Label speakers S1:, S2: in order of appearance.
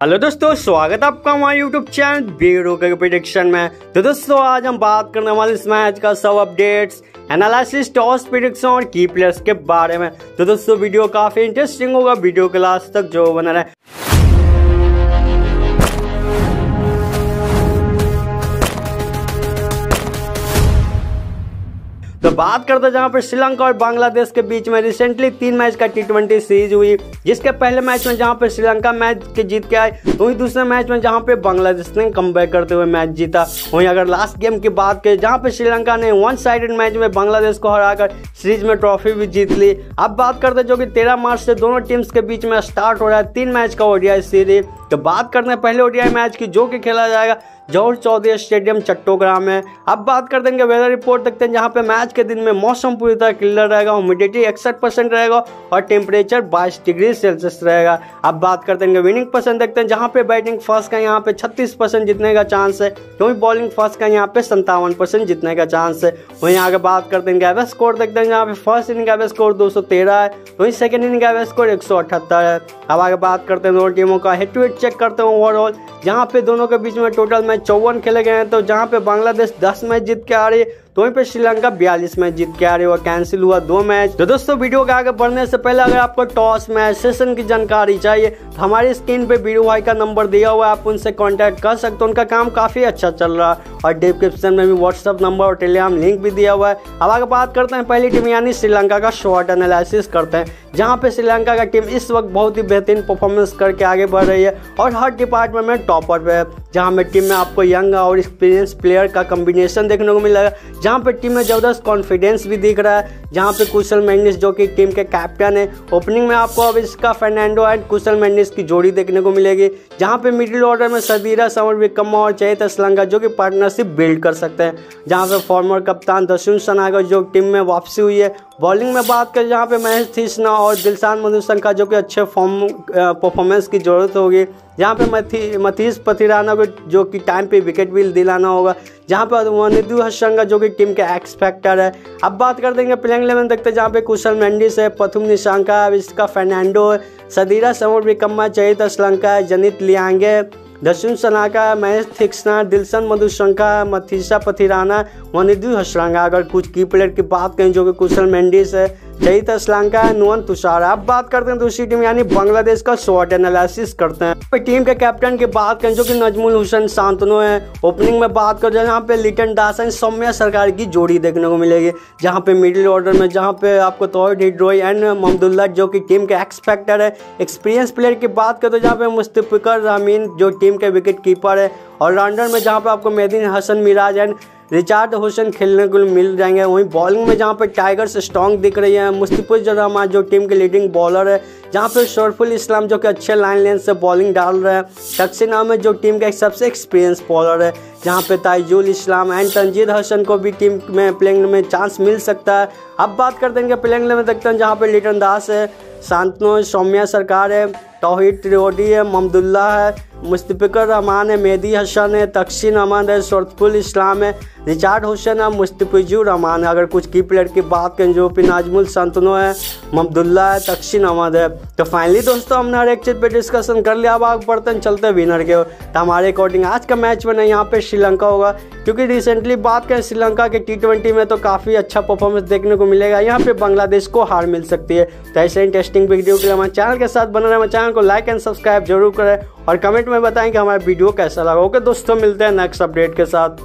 S1: Hello दोस्तों, स्वागत है आपका हमारे यूट्यूब चैनल बीरो के प्रिडिक्शन में। तो दोस्तों, आज हम बात करने वाले इस मैच का सब अपडेट्स एनालिसिस टॉस प्रिडिक्शन और की प्लेयर्स के बारे में। तो दोस्तों वीडियो काफ़ी इंटरेस्टिंग होगा वीडियो के लास्ट तक जो बना रहे। बात करते जहाँ पर श्रीलंका और बांग्लादेश के बीच में रिसेंटली तीन मैच का टी ट्वेंटी सीरीज़ हुई। जिसके पहले मैच में जहाँ पर श्रीलंका मैच के जीत के आए तो वहीं दूसरे मैच में जहाँ पे बांग्लादेश ने कम करते हुए मैच जीता। वहीं अगर लास्ट गेम की बात करें, जहाँ पे श्रीलंका ने वन साइडेड मैच में बांग्लादेश को हराकर सीरीज़ में ट्रॉफी भी जीत ली। अब बात करते जो कि तेरह मार्च से दोनों टीम्स के बीच में स्टार्ट हो रहा है, तीन मैच का ओडिया सीरीज़ तो बात करते हैं पहले ओडिया मैच की, जो कि खेला जाएगा। जौहर चौधरी स्टेडियम चट्टोग्राम में अब बात कर देंगे वेदर रिपोर्ट देखते हैं, जहाँ पे मैच के दिन में मौसम पूरी तरह क्लियर रहेगा ह्यूमिडिटी इकसठ परसेंट रहेगा और टेम्परेचर 22 डिग्री सेल्सियस रहेगा। अब बात कर देंगे विनिंग परसेंट देखते हैं, जहाँ पे बैटिंग फ़र्स्ट का यहाँ पे 36 परसेंट जीतने का चांस है, वहीं बॉलिंग फ़र्स्ट का यहाँ पे संतावन परसेंट जीतने का चांस है। वहीं आगे बात कर देंगे एवरेज स्कोर देखते हैं, जहाँ पे फ़र्स्ट इनिंग एवरेज स्कोर दो सौ तेरह है, वहीं सेकेंड इनिंग एवरेज स्कोर एक सौ अठहत्तर है। अब आगे बात करते हैं दोनों टीमों का हेड टू हेड चेक करते हैं ओवरऑल जहाँ पे दोनों के बीच में टोटल मैच चौवन खेले गए हैं तो जहाँ पे बांग्लादेश दस मैच जीत के आ रही है तो वहीं पे श्रीलंका बयालीस मैच जीत के आ रही है कैंसिल हुआ दो मैच। तो दोस्तों, वीडियो के आगे बढ़ने से पहले अगर आपको टॉस मैच सेशन की जानकारी चाहिए तो हमारी स्क्रीन पे वीडियो भाई का नंबर दिया हुआ है, आप उनसे कॉन्टेक्ट कर सकते हो। उनका काम काफ़ी अच्छा चल रहा है। और डिस्क्रिप्शन में भी व्हाट्सअप नंबर और टेलीग्राम लिंक भी दिया हुआ है। अब आगे बात करते हैं, पहली टीम यानी श्रीलंका का शॉर्ट एनालिसिस करते हैं, जहाँ पे श्रीलंका का टीम इस वक्त बहुत ही बेहतरीन परफॉर्मेंस करके आगे बढ़ रही है और हर डिपार्टमेंट में टॉपर पे है। जहाँ पे टीम में आपको यंग और एक्सपीरियंस प्लेयर का कम्बिनेशन देखने को मिलेगा जहाँ पे टीम में ज़बरदस्त कॉन्फिडेंस भी दिख रहा है। जहाँ पे कुशल मेंडिस जो कि टीम के कैप्टन है ओपनिंग में आपको अब इसका फर्नांडो एंड कुशल मेंडिस की जोड़ी देखने को मिलेगी। जहाँ पे मिडिल ऑर्डर में सदीरा समर विक्रम और चैत असलंगा जो कि पार्टनरशिप बिल्ड कर सकते हैं। जहाँ पे फॉर्मर कप्तान दशुन सनागर जो टीम में वापसी हुई है बॉलिंग में बात करें, जहाँ पे महेश थीसना और दिलसान मधुसन का जो कि अच्छे फॉर्म परफॉर्मेंस की ज़रूरत होगी। जहाँ पे मथी मथीस पथिराना को जो कि टाइम पे विकेट भी दिलाना होगा। जहाँ पे वनिदु हसंगा जो कि टीम के एक्स फैक्टर है। अब बात कर देंगे प्लेइंग इलेवन देखते हैं, जहाँ पे कुशल मेंडिस है पथुम निशांका इसका फर्नांडो है। सदीरा समर विकम्मा चहित असलंका है, जनित लियांगे दर्शन सनाका, महेश थिक्सना दिलसन, मधुशंका मथीसा पथिराना, वनिदु, हसरंगा। अगर कुछ की प्लेयर की बात करें जो कि कुशल मेंडिस है जयित असलंका नुअन तुषार। अब बात करते हैं दूसरी टीम, यानी बांग्लादेश का शॉर्ट एनालिसिस करते हैं। टीम के कैप्टन की बात करें, जो कि नजमुल हुसैन शांतनो है। ओपनिंग में बात करें, जहाँ पे लिटन दास एंड सौम्या सरकार की जोड़ी देखने को मिलेगी। जहाँ पे मिडिल ऑर्डर में, जहाँ पे आपको तोहिद हिड्रोई एंड महमदुल्ला जो कि टीम के एक्सपेक्टर है। एक्सपीरियंस प्लेयर की बात करें तो जहाँ पे मुस्तफ़िकर रामीन, जो टीम के विकेट कीपर है। ऑलराउंडर में, जहाँ पे आपको मेहदीन हसन मिराज एंड रिचार्ड हुसैन खेलने को मिल जाएँगे। वहीं बॉलिंग में जहाँ पर टाइगर्स स्ट्रॉन्ग दिख रही है मुस्तफिज रहमान जो टीम के लीडिंग बॉलर है, जहाँ पर शोरफुल इस्लाम जो कि अच्छे लाइन लेंथ से बॉलिंग डाल रहे हैं तकसीन अहमद जो टीम का एक सबसे एक्सपीरियंस बॉलर है, जहाँ पे ताइजुल इस्लाम एंड तंजीद हसन को भी टीम में प्लेइंग में चांस मिल सकता है। अब बात कर देंगे प्लेइंग में देखते हैं जहाँ पे लिटन दास है शांतनो सौम्या सरकार है तोहिद त्रिवेदी है ममदुल्ला है मुस्तफ़िकर रहमान है मेहदी हसन है तकसीन अहमद है शरतफुल इस्लाम है रिचार्ड हुसैन है मुस्तफ़िजुर रहमान। है अगर कुछ की प्लेयर की बात करें, जो कि नाजमुल संतनो है, ममदुल्ला है तकसीन अहमद है। तो फाइनली दोस्तों, हमने हर एक चीज़ पे डिस्कशन कर लिया। अब आगे बढ़ते हैं, चलते विनर के तो हमारे अकॉर्डिंग आज का मैच में नहीं यहाँ पे श्रीलंका होगा। क्योंकि रिसेंटली बात करें श्रीलंका के टी में तो काफ़ी अच्छा परफॉर्मेंस देखने को मिलेगा। यहाँ पे बांग्लादेश को हार मिल सकती है। तो ऐसे इंटरेस्टिंग वीडियो के लिए हमारे चैनल के साथ बना रहे। हमारे चैनल को लाइक एंड सब्सक्राइब ज़रूर करें। और कमेंट में बताएँ कि हमारा वीडियो कैसा लगा। ओके दोस्तों, मिलते हैं नेक्स्ट अपडेट के साथ।